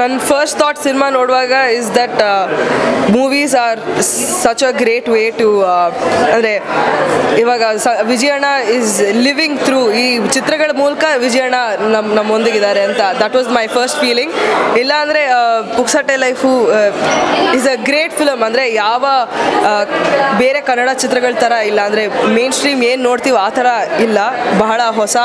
ನನ್ನ first thought cinema ನೋಡುವಾಗ is that movies are such a great way to ಅಂದರೆ ಇವಾಗ ಸ, ವಿಜಯಣ್ಣ ಇಸ್ ಲಿವಿಂಗ್ ಥ್ರೂ ಈ ಚಿತ್ರಗಳ ಮೂಲಕ ವಿಜಯಣ್ಣ ನಮ್ಮ ನಮ್ಮೊಂದಿಗಿದ್ದಾರೆ ಅಂತ. That was my first feeling ಇಲ್ಲಾಂದರೆ ಪುಕ್ಸಟೆ life is a great film ಅಂದರೆ ಯಾವ ಬೇರೆ ಕನ್ನಡ ಚಿತ್ರಗಳ ಥರ ಇಲ್ಲ. ಅಂದರೆ ಮೇನ್ ಸ್ಟ್ರೀಮ್ ಏನು ನೋಡ್ತೀವಿ ಆ ಥರ ಇಲ್ಲ. ಬಹಳ ಹೊಸ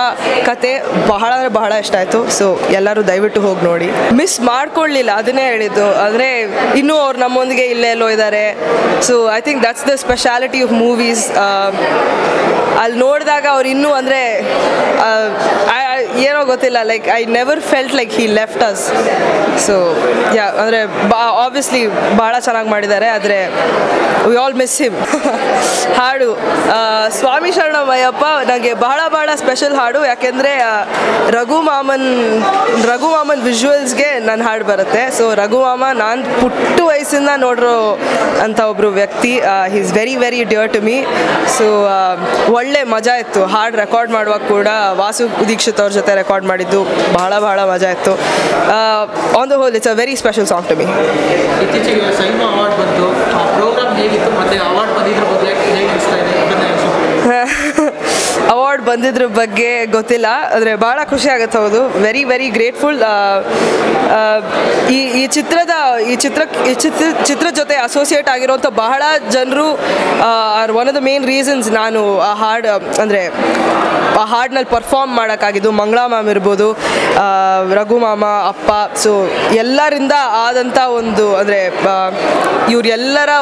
ಕತೆ. ಬಹಳ ಅಂದರೆ ಬಹಳ ಇಷ್ಟ ಆಯಿತು. ಸೊ ಎಲ್ಲರೂ ದಯವಿಟ್ಟು ಹೋಗಿ ನೋಡಿ. ಮಿಸ್ ಮಾಡ್ಕೊಳ್ಳಿಲ್ಲ, ಅದನ್ನೇ ಹೇಳಿದ್ದು. ಅಂದರೆ ಇನ್ನೂ ಅವ್ರು ನಮ್ಮೊಂದಿಗೆ ಇಲ್ಲೇ ಎಲ್ಲೋ ಇದ್ದಾರೆ so I think that's the speciality of movies ಅಲ್ಲಿ ನೋಡಿದಾಗ ಅವ್ರು ಇನ್ನೂ ಅಂದರೆ ಏನೋ ಗೊತ್ತಿಲ್ಲ like I never felt like he left us so yeah ಅಂದರೆ ಬಾ ಆಬ್ವಿಯಸ್ಲಿ ಭಾಳ ಚೆನ್ನಾಗಿ ಮಾಡಿದ್ದಾರೆ, ಆದರೆ ವಿ ಆಲ್ ಮಿಸ್ ಹಿಮ್ ಹಾಡು. ಸ್ವಾಮಿ ಶರಣಮಯ್ಯಪ್ಪ ನನಗೆ ಬಹಳ ಬಹಳ ಸ್ಪೆಷಲ್ ಹಾಡು, ಯಾಕೆಂದರೆ ರಘು ಮಾಮನ್ ರಘು ಮಾಮನ್ ವಿಜುವಲ್ಸ್ಗೆ ನನ್ನ ಹಾಡು ಬರುತ್ತೆ. ಸೊ ರಘು ಮಾಮ ನಾನು ಪುಟ್ಟು ವಯಸ್ಸಿಂದ ನೋಡಿರೋ ಅಂತ ಒಬ್ಬರು ವ್ಯಕ್ತಿ he is very very dear to me so ಒಳ್ಳೆ ಮಜಾ ಇತ್ತು. ಹಾಡು ರೆಕಾರ್ಡ್ ಮಾಡುವಾಗ ಕೂಡ ವಾಸು ದೀಕ್ಷಿತ್ ಅವ್ರ ಜೊತೆ ರೆಕಾರ್ಡ್ ಮಾಡಿದ್ದು, ಬಹಳ ಬಹಳ ಮಜಾ ಇತ್ತು. On the whole it's a very special song to me ಇತ್ತೀಚೆಗೆ ಸೈಮಾ ಅವಾರ್ಡ್ ಬಂತು ಆ ಪ್ರೋಗ್ರಾಮ್ ಹೇಗಿತ್ತು ಮತ್ತೆ ಅವಾರ್ಡ್ ಬಂದಿದ್ರ ಬಗ್ಗೆ ಹೇಗೆ ಅನಿಸ್ತಾ ಇದೆ ಅದನ್ನ ಅವಾರ್ಡ್ ಬಂದಿದ್ರ ಬಗ್ಗೆ ಗೊತ್ತಿಲ್ಲ, ಆದರೆ ಭಾಳ ಖುಷಿ ಆಗುತ್ತೆ ಹೌದು. ವೆರಿ ವೆರಿ ಗ್ರೇಟ್ಫುಲ್ ಈ ಈ ಚಿತ್ರದ, ಈ ಚಿತ್ರ ಈ ಚಿತ್ರ ಚಿತ್ರ ಜೊತೆ ಅಸೋಸಿಯೇಟ್ ಆಗಿರೋಂಥ ಬಹಳ ಜನರು are one of the main reasons ನಾನು ಆ ಹಾಡು ಅಂದರೆ ಆ ಹಾಡಿನಲ್ಲಿ ಪರ್ಫಾರ್ಮ್ ಮಾಡೋಕ್ಕಾಗಿದ್ದು. ಮಂಗಳಾ ಮ್ಯಾಮ್ ಇರ್ಬೋದು ರಘು ಮಾಮ, ಅಪ್ಪ ಸೊ ಎಲ್ಲರಿಂದ ಆದಂಥ ಒಂದು, ಅಂದರೆ ಇವರೆಲ್ಲರ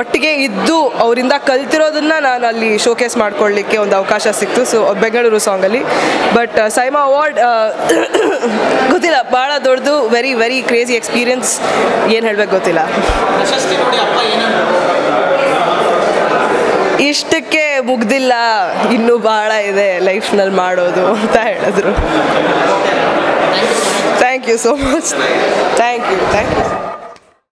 ಒಟ್ಟಿಗೆ ಇದ್ದು ಅವರಿಂದ ಕಲ್ತಿರೋದನ್ನ ನಾನು ಅಲ್ಲಿ ಶೋಕೇಸ್ ಮಾಡ್ಕೊಳ್ಳಿಕ್ಕೆ ಒಂದು ಅವಕಾಶ ಸಿಕ್ತು. ಸೊ ಬೆಂಗಳೂರು ಸಾಂಗಲ್ಲಿ ಬಟ್ ಸೈಮಾ ಅವಾರ್ಡ್ ಗೊತ್ತಿಲ್ಲ. ಭಾಳ ದೊಡ್ಡದು ವೆರಿ ವೆರಿ ಕ್ರೇಜಿ ಎಕ್ಸ್ಪೀರಿಯನ್ಸ್ ಏನು ಹೇಳಬೇಕು ಗೊತ್ತಿಲ್ಲ. ಇಷ್ಟಕ್ಕೆ ಮುಗ್ದಿಲ್ಲ. ಇನ್ನೂ ಭಾಳ ಇದೆ ಲೈಫ್ನಲ್ಲಿ ಮಾಡೋದು ಅಂತ ಹೇಳಿದ್ರು. Thank you so much thank you thank you